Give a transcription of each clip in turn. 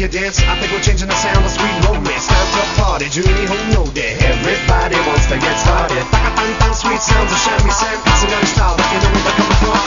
your dance. I think we're changing the sound of sweet romance. Time to party, Julie, who know that everybody wants to get started. Sweet sounds of shammy sound, passing out style, like you know where they're coming from.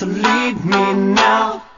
to lead me now.